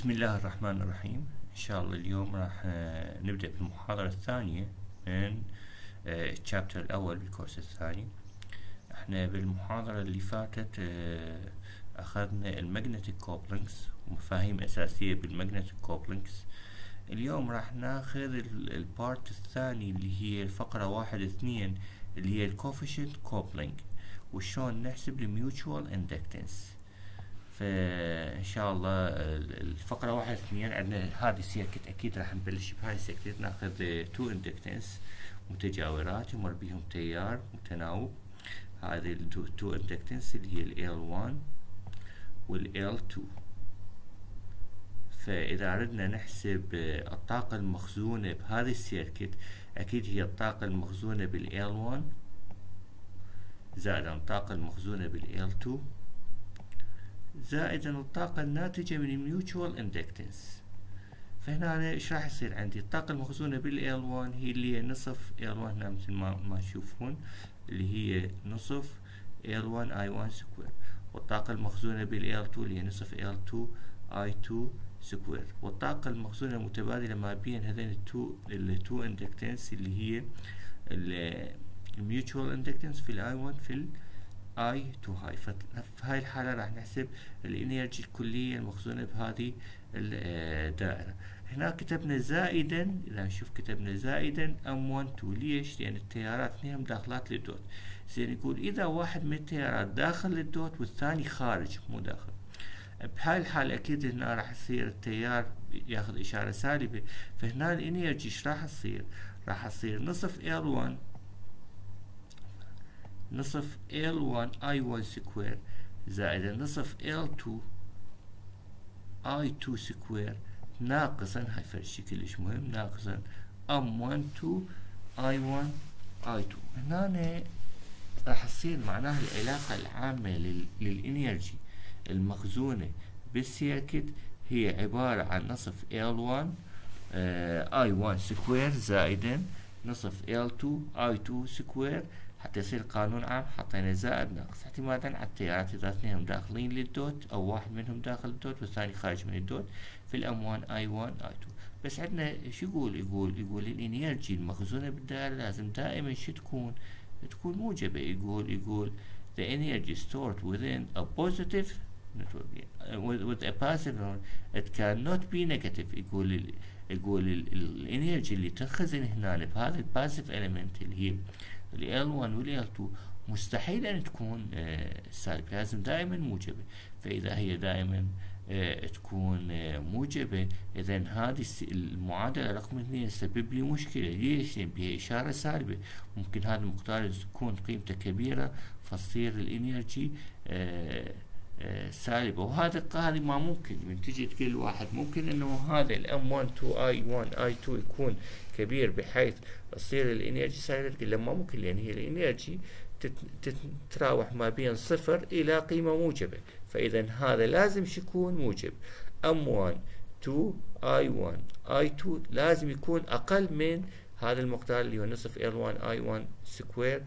بسم الله الرحمن الرحيم. إن شاء الله اليوم راح آه، نبدأ بالمحاضرة الثانية من ال chapter الأول بال course الثاني. إحنا بالمحاضرة اللي فاتت آه، أخذنا ال magnetic couplings ومفاهيم أساسية بال magnetic couplings. اليوم راح ناخذ ال part الثاني اللي هي الفقرة واحد اثنين اللي هي ال coefficient coupling وشلون نحسب ال mutual inductance فان شاء الله الفقرة واحد اثنين عندنا هذه ال circuit أكيد راح نبلش بهاي ال circuit نأخذ two inductance متجاورات يمر بهم تيار متناوب. هذه ال two inductance اللي هي ال L1 وال L2 فإذا أردنا نحسب الطاقة المخزونة بهذه ال circuit أكيد هي الطاقة المخزونة بال L1 زائد الطاقة المخزونة بال L2 زائدا الطاقة الناتجة من ال mutual inductance فهنا إيش راح يصير عندي؟ الطاقة المخزونة بال L1 هي اللي هي نصف L1 هنا مثل ما ما تشوفون اللي هي نصف L1 I1 square والطاقة المخزونة بال L2 اللي هي نصف L2 I2 square والطاقة المخزونة المتبادلة ما بين هذين ال two ال two inductance اللي هي ال mutual inductance في ال I 1 في I two هاي في هاي الحالة راح نحسب ال energy الكلية المخزونة بهذه الدائرة هنا كتبنا زائدا إذا نشوف كتبنا زائدا M 1 2 ليش؟ لأن التيارات اثنين داخلات لل dot. زين يقول إذا واحد من التيارات داخل لل dot والثاني خارج مو داخل. بهاي الحالة أكيد هنا راح يصير التيار ياخذ إشارة سالبة. فهنا ال energy إيش راح تصير؟ راح تصير نصف L1 نصف L1 I1 square زائد نصف L2 I2 square ناقصا هاي فد شي كلش مهم ناقصا M1 2 I1 I2 هنا راح تصير معناها العلاقة العامة لل energy المخزونة بال circuit هي عبارة عن نصف L1 I1 square زائدا نصف L2 I2 square حتى يصير قانون عام حطينا زائد ناقص اعتمادا على التيارات إذا اثنينهم داخلين لل dot أو واحد منهم داخل ال dot والثاني خارج من ال dot في ال M 1 I 1 I 2 بس عندنا شو يقول؟ يقول يقول ال energy المخزونة بالدائرة لازم دائما شو تكون؟ تكون موجبة. يقول يقول the energy stored within a positive with, with a passive it cannot be negative. يقول يقول ال energy اللي تنخزن هنا بهذا ال passive element اللي هي ال L1 وال L2 مستحيل أن تكون آه سالبة لازم دائما موجبة. فإذا هي دائما آه تكون آه موجبة إذا هذه المعادلة رقم اثنين تسبب لي مشكلة. ليش؟ لأن بها إشارة سالبة. ممكن هذا المقدار تكون قيمته كبيرة فتصير ال energy سالبة وهذا هذه ما ممكن من تجي تقول واحد ممكن إنه هذا ال M 1 2 I 1 I 2 يكون كبير بحيث تصير ال energy تقول ما ممكن لأن هي ال energy تتراوح ما بين صفر إلى قيمة موجبة. فإذا هذا لازم يكون موجب؟ M 1 2 I 1 I 2 لازم يكون أقل من هذا المقدار اللي هو نصف L1 I1 square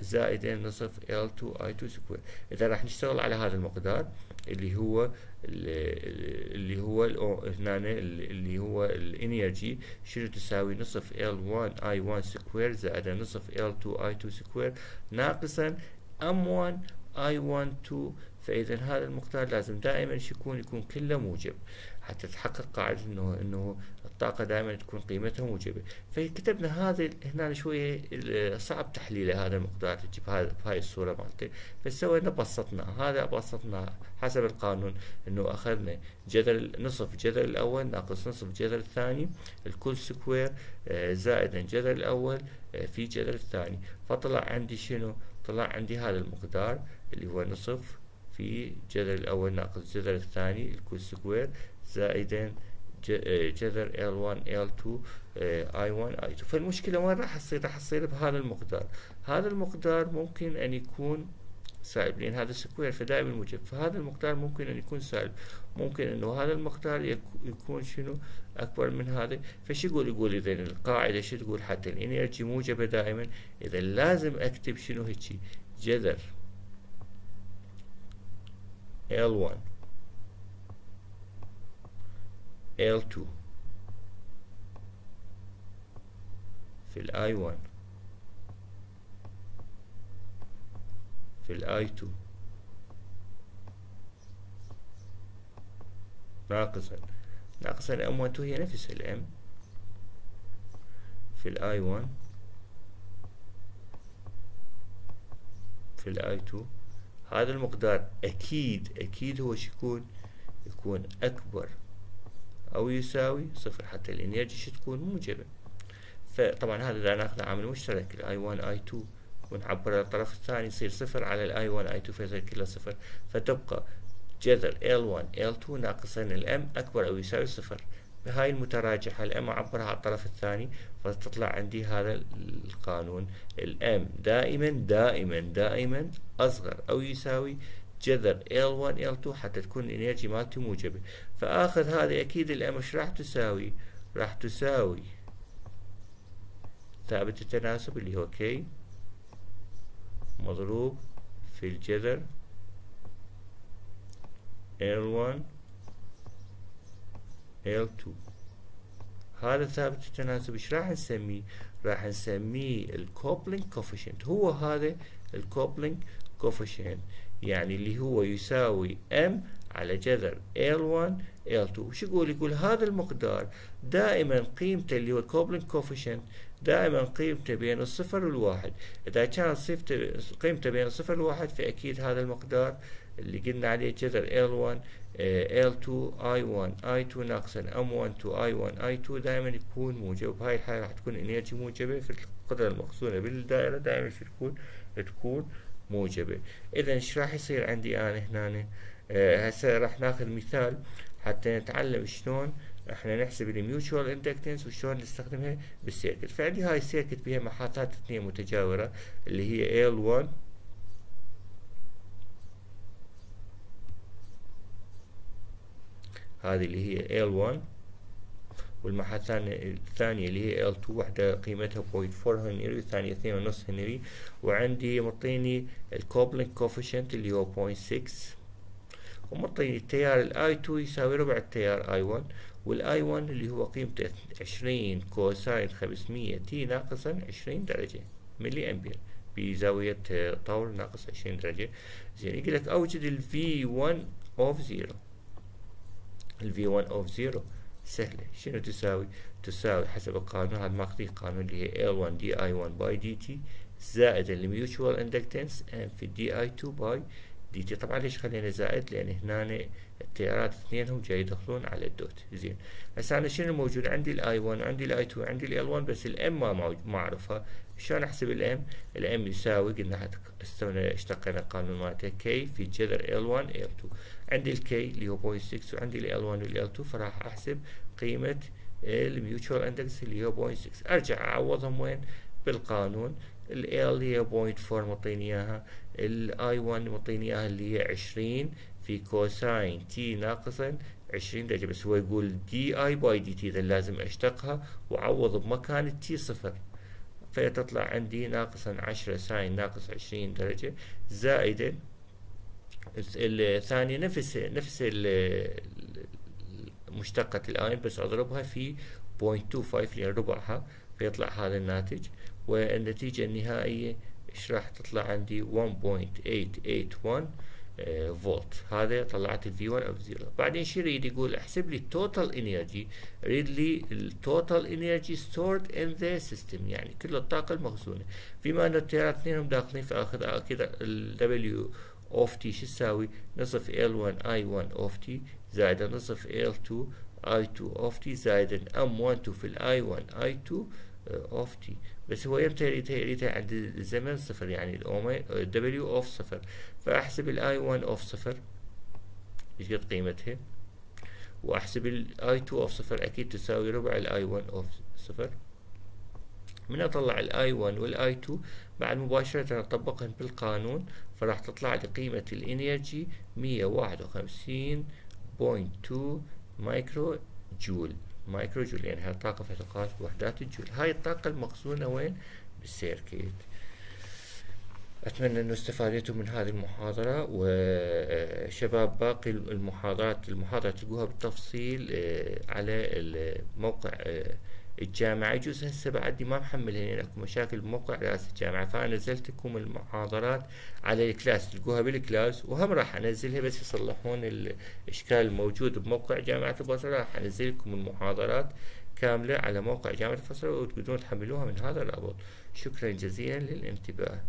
زائدا نصف L2 I2 square إذا راح نشتغل على هذا المقدار اللي هو اللي هو هنا اللي هو ال energy شنو تساوي؟ نصف L1 I1 square زائد نصف L2 I2 square ناقصا M1 I1 2 فإذا هذا المقدار لازم دائما يكون؟ يكون كله موجب حتى تتحقق قاعدة إنه إنه الطاقة دائما تكون قيمتها موجبة. فكتبنا هذا هنا شوية صعب تحليله هذا المقدار تجي بهاي الصورة مالته فسوينا بسطنا. هذا بسطنا حسب القانون إنه أخذنا جذر نصف جذر الأول ناقص نصف جذر الثاني. الكل سكوير زائدا جذر الأول في جذر الثاني. فطلع عندي شنو؟ طلع عندي هذا المقدار اللي هو نصف في جذر الأول ناقص جذر الثاني الكل square زائدا جذر L1 L2 I1 I2 فالمشكلة وين راح تصير؟ راح تصير بهذا المقدار. هذا المقدار ممكن أن يكون سالب لأن هذا square فدائما موجب. فهذا المقدار ممكن أن يكون سالب ممكن أنه هذا المقدار يكون شنو؟ أكبر من هذا. فشو يقول؟ يقول إذا القاعدة شو تقول؟ حتى ال energy موجبة دائما. إذا لازم أكتب شنو هيك؟ جذر. L1 L2 في ال I 1 في ال I 2 ناقصا. ناقصا M 1 2 هي نفس ال M في ال I 1 في ال I 2 هذا المقدار أكيد أكيد هو شيكون يكون؟ أكبر. أو يساوي صفر. حتى ال energy تكون؟ موجبة. فطبعا هذا إذا ناخذ عامل مشترك ال I 1 I 2 ونعبر الطرف الثاني يصير صفر على ال I 1 I 2 فيصير كله صفر. فتبقى جذر L1 L2 ناقصا ال M أكبر أو يساوي صفر. بهاي المتراجحة ال M أعبرها على الطرف الثاني فتطلع عندي هذا القانون. ال M دائما دائما دائما أصغر أو يساوي جذر L1 L2 حتى تكون ال energy مالتي موجبة. فآخذ هذه أكيد ال M إيش راح تساوي؟ راح تساوي ثابت التناسب اللي هو K. مضروب في الجذر L1 L2 هذا ثابت التناسب إيش راح نسميه؟ راح نسميه ال coupling coefficient هو هذا ال coupling coefficient يعني اللي هو يساوي M على جذر L1 L2 وش يقول؟ يقول هذا المقدار دائما قيمته اللي هو ال coupling coefficient دائما قيمته بين الصفر والواحد. إذا كان قيمته بين الصفر والواحد فأكيد هذا المقدار اللي قلنا عليه جذر L1 L2 I1 I2 ناقصا M12 I1 I2 دائما يكون موجب. بهاي الحالة راح تكون energy موجبة في القدرة المقسومة بالدائرة دائما تكون؟ تكون موجبة. إذا إيش راح يصير عندي أنا هنا؟ آه هسه راح ناخذ مثال حتى نتعلم شلون إحنا نحسب ال mutual inductance وشلون نستخدمها بال circuit فعندي هاي ال circuit بها محاثات اثنين متجاورة اللي هي L1 هذه اللي هي L1 والمحاثة الثانية اللي هي L2 واحدة قيمتها 0.4 هنري والثانية 2.5 هنري. وعندي مطيني ال coupling coefficient اللي هو 0.6 ومطيني التيار ال I 2 يساوي ربع التيار I 1 وال I 1 اللي هو قيمته 20 cosine 500 t ناقصا 20 درجة ملي أمبير. بزاوية طور ناقص 20 درجة. زين يقول لك أوجد ال V1 of 0 ال V1 of 0 سهلة. شنو تساوي؟ تساوي حسب القانون. هذا ماخذيه قانون اللي هي L1 di1 by dt زائد ال mutual inductance في di2 by dt طبعا ليش خلينا زائد؟ لأن هنا التيارات اثنينهم جاي يدخلون على ال dot. زين. هسه أنا شنو موجود؟ عندي ال I 1 وعندي الاي 2 وعندي L 1 بس الام ما ما أعرفها. شلون أحسب ال M ال M يساوي قلنا استونا اشتقينا القانون مالته K في جذر L 1 L 2 عندي الكي اللي هو 0.6 وعندي L 1 و L 2 فراح أحسب قيمة ال mutual inductance اللي هو 0.6 أرجع أعوضهم وين؟ بالقانون. ال L هي 0.4 مطيني إياها ال I1 مطيني إياها اللي هي 20 في cosine t ناقصا 20 درجة بس هو يقول di by dt إذا لازم أشتقها وأعوض بمكان ال t صفر. فتطلع عندي ناقصا 10 sine ناقص 20 درجة زائدا الثانية نفس نفس مشتقة ال I 1 بس أضربها في 0.25 لأن ربعها فيطلع هذا الناتج. والنتيجة النهائية إيش راح تطلع عندي؟ 1.881 فولت هذا طلعت ال V 1 of 0 بعدين شو يريد يقول أحسب لي ال total energy يريد لي ال total energy stored in the system يعني كل الطاقة المخزونة. بما أن التيارات اثنينهم داخلين فاخذ أكيد ال W of t شو تساوي؟ نصف L1 I1 of t زائد نصف L2 I2 of t زائد M12 في ال I1 I2 of t بس هو يمتى يريدها عند الزمن صفر يعني الاومي دبليو اوف صفر. فأحسب ال I 1 of صفر. إيش قد قيمتها؟ وأحسب ال I 2 of صفر أكيد تساوي ربع ال I 1 of صفر. من أطلع ال I 1 وال I 2 بعد مباشرة اطبقهن بالقانون فراح تطلع لي قيمة ال energy 151.2 مايكرو جول مايكرو جول يعني هاي الطاقة في تقاس بوحدات الجول هاي الطاقة المخزونة وين؟ بال circuit. أتمنى أنه استفادتوا من هذه المحاضرة وشباب باقي المحاضرات المحاضرة تلقوها بالتفصيل آه، على الموقع آه، الجامعة يجوز هسه بعدني ما محمل هنا اكو مشاكل بموقع رئاسة الجامعة. فأنا نزلت لكم المحاضرات على ال class تلقوها بال class وهم راح أنزلها بس يصلحون الإشكال الموجود بموقع جامعة البصرة. راح أنزل لكم المحاضرات كاملة على موقع جامعة البصرة وتقدرون تحملوها من هذا الرابط شكرا جزيلا للانتباه.